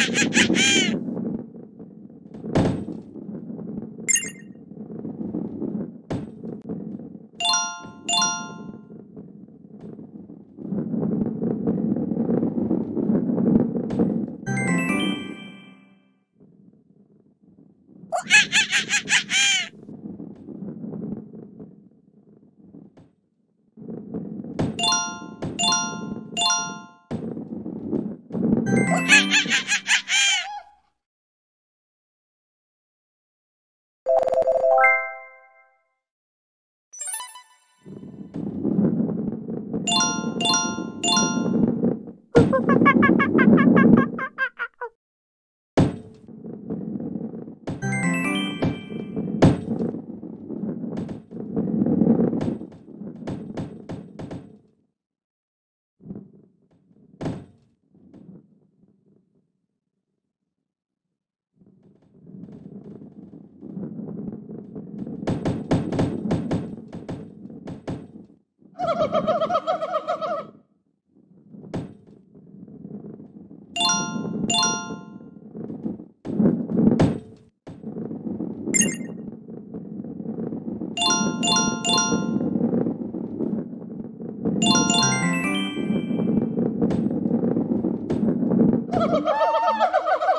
Ha ha ha ha! ha ha ha ha Ha ha ha ha!